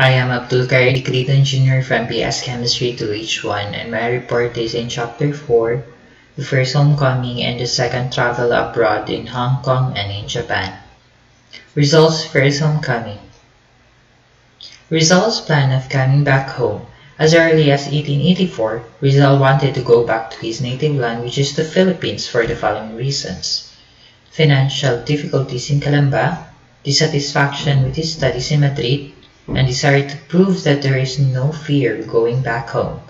I am Abdul Karim, Decreed Engineer from BS Chemistry 2H1 and my report is in Chapter 4, the first homecoming and the second travel abroad in Hong Kong and in Japan. Results first homecoming. Rizal's plan of coming back home. As early as 1884, Rizal wanted to go back to his native land which is the Philippines for the following reasons. Financial difficulties in Calamba, dissatisfaction with his studies in Madrid, and decided to prove that there is no fear going back home,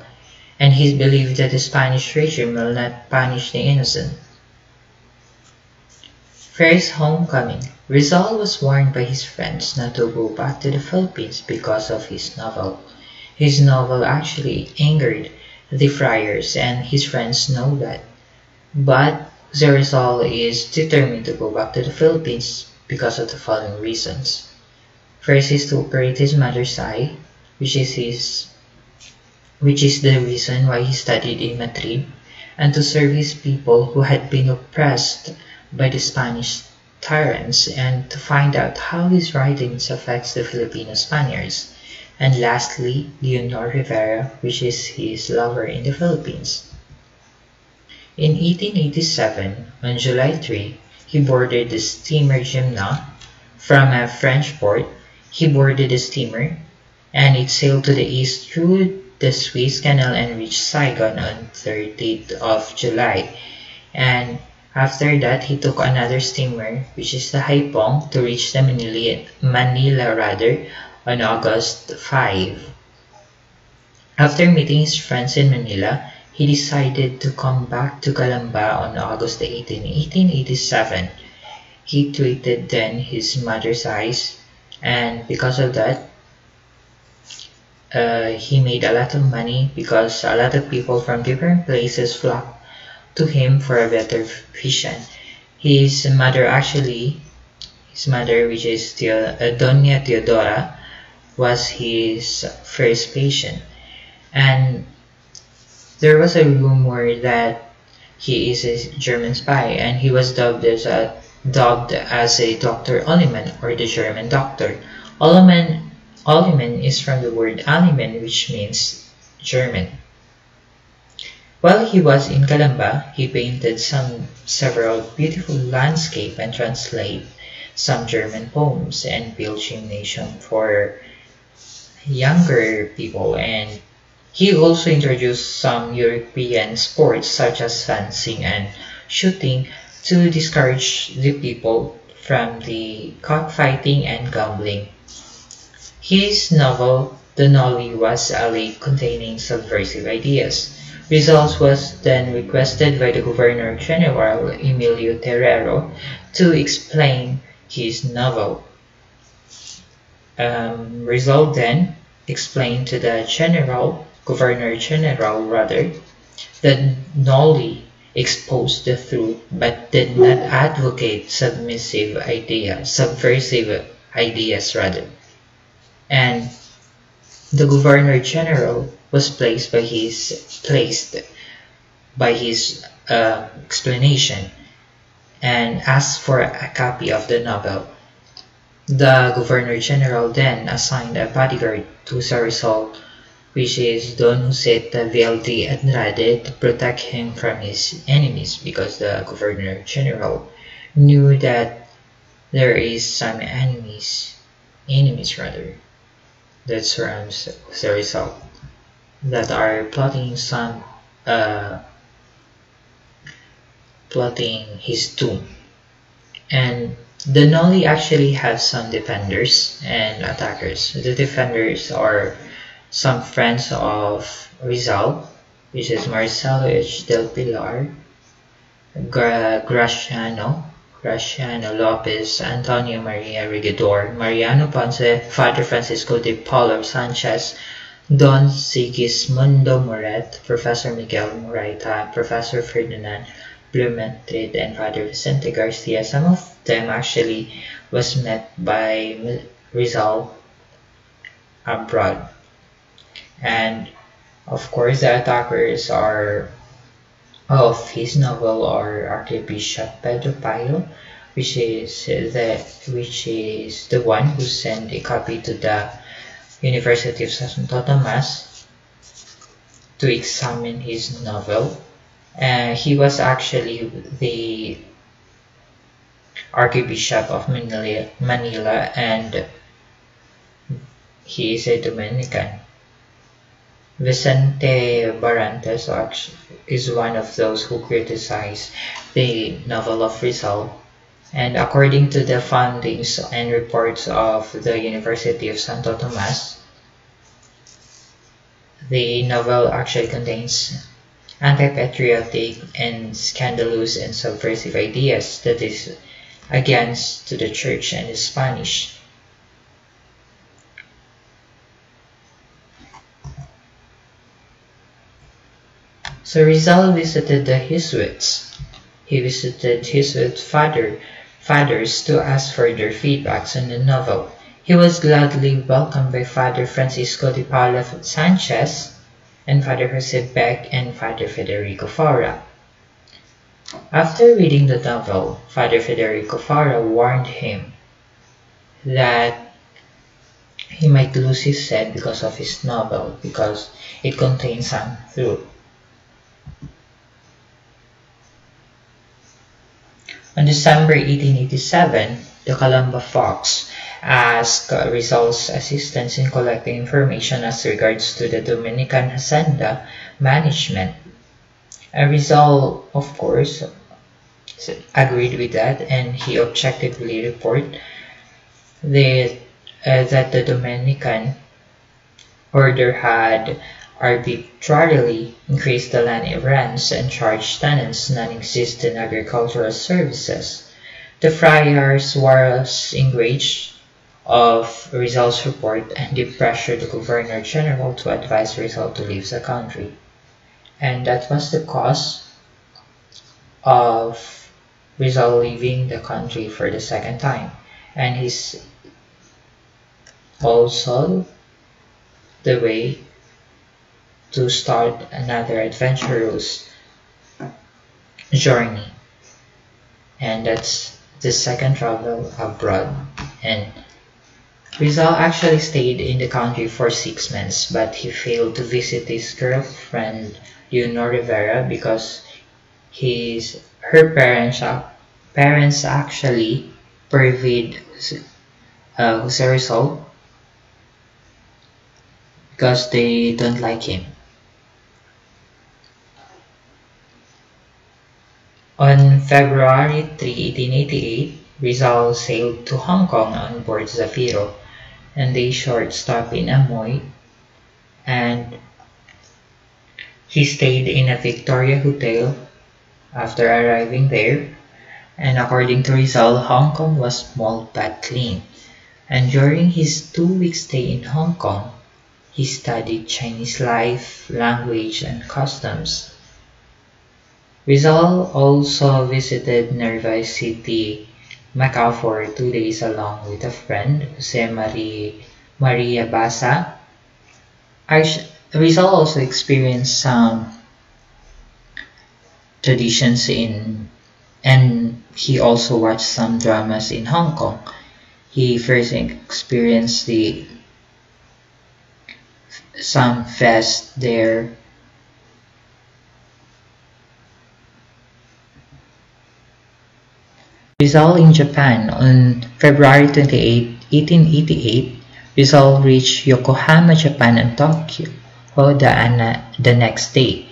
and he believed that the Spanish regime will not punish the innocent. First homecoming. Rizal was warned by his friends not to go back to the Philippines because of his novel. His novel actually angered the friars and his friends know that. But Rizal is determined to go back to the Philippines because of the following reasons. First is to operate his mother's eye, which is his which is the reason why he studied in Madrid, and to serve his people who had been oppressed by the Spanish tyrants, and to find out how his writings affects the Filipino Spaniards, and lastly, Leonor Rivera, which is his lover in the Philippines. In 1887, on July 3, he boarded the steamer Djemnah from a French port he boarded a steamer, and it sailed to the east through the Suez Canal and reached Saigon on 30th of July. And after that, he took another steamer, which is the Haiphong, to reach the Manila, Manila rather, on August 5. After meeting his friends in Manila, he decided to come back to Calamba on August 18, 1887. He treated then his mother's eyes and because of that uh, he made a lot of money because a lot of people from different places flocked to him for a better vision. His mother actually, his mother which is Teo, uh, Doña Teodora, was his first patient. And there was a rumor that he is a German spy and he was dubbed as a dubbed as a Dr. Uliman or the German doctor. Uliman, Uliman is from the word Aleman which means German. While he was in Calamba, he painted some several beautiful landscape and translate some German poems and built gymnasium for younger people and he also introduced some European sports such as fencing and shooting to discourage the people from the cockfighting and gambling. His novel, The Noli, was a containing subversive ideas. Rizal was then requested by the Governor General Emilio Terrero to explain his novel. Um, then explained to the General, Governor General rather, that Noli exposed the truth but did not advocate submissive ideas, subversive ideas rather. And the Governor General was placed by his placed by his uh, explanation and asked for a copy of the novel. The Governor General then assigned a bodyguard to Sarisol which is Don Jose Taviel Andrade to protect him from his enemies because the Governor General knew that there is some enemies, enemies rather, that surrounds Rizal that are plotting some, uh, plotting his doom. And the Noli actually has some defenders and attackers. The defenders are some friends of Rizal, which is Marcelo H. del Pilar, Gra Graciano, Graciano Lopez, Antonio Maria Regidor, Mariano Ponce, Father Francisco de Paula Sanchez, Don Sigismundo Moret, Professor Miguel Morayta, Professor Ferdinand Blumentritt, and Father Vicente Garcia. Some of them actually was met by Rizal abroad and of course the attackers are of his novel are Archbishop Pedro which is the which is the one who sent a copy to the University of Santo Tomas to examine his novel. Uh, he was actually the Archbishop of Manila, Manila and he is a Dominican. Vicente Barrantes is one of those who criticize the novel of Rizal and according to the findings and reports of the University of Santo Tomas, the novel actually contains anti-patriotic and scandalous and subversive ideas that is against to the church and the Spanish. So Rizal visited the Jesuits. He visited Jesuit father, fathers to ask for their feedbacks on the novel. He was gladly welcomed by Father Francisco de Paula Sanchez and Father Jose Bech and Father Federico Faura. After reading the novel, Father Federico Faura warned him that he might lose his sight because of his novel because it contains some truth. On December 1887, the Calamba Fox asked Rizal's assistance in collecting information as regards to the Dominican Hacienda management. And Rizal, of course, agreed with that and he objectively reported that, uh, that the Dominican order had arbitrarily increased the land rents and charged tenants non-existent agricultural services. The friars was enraged of Rizal's report and they pressured the Governor General to advise Rizal to leave the country. And that was the cause of Rizal leaving the country for the second time. And he's also the way to start another adventurous journey. And that's the second travel abroad. And Rizal actually stayed in the country for six months, but he failed to visit his girlfriend Leonor Rivera because his her parents parents actually pervade uh, Rizal because they don't like him. On February 3, 1888, Rizal sailed to Hong Kong on board Zafiro and a short stop in Amoy and he stayed in a Victoria hotel after arriving there and according to Rizal, Hong Kong was small but clean and during his two-week stay in Hong Kong, he studied Chinese life, language, and customs. Rizal also visited Nervi City, Macau for two days along with a friend, Jose Marie, Maria Basa. Rizal also experienced some traditions in and he also watched some dramas in Hong Kong. He first experienced the some fest there Rizal in Japan on February 28, 1888, Rizal reached Yokohama, Japan and Tokyo the, the next day.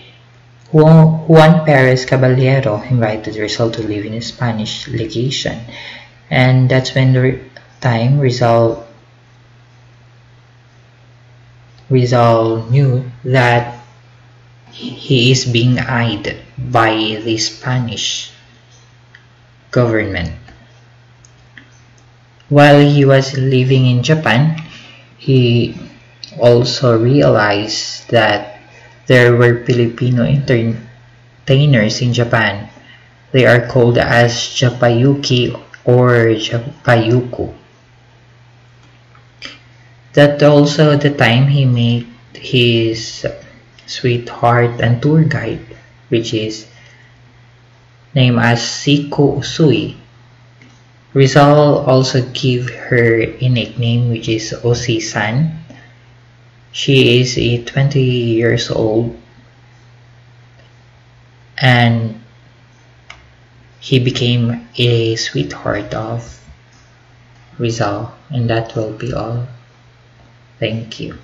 Juan Perez Caballero invited Rizal to live in a Spanish legation and that's when the time Rizal Rizal knew that he is being eyed by the Spanish government. While he was living in Japan, he also realized that there were Filipino entertainers in Japan. They are called as Japayuki or Japayuku. That also the time he met his sweetheart and tour guide, which is named as Seiko Usui. Rizal also gave her a nickname which is Osi-san she is a 20 years old and he became a sweetheart of Rizal and that will be all. Thank you.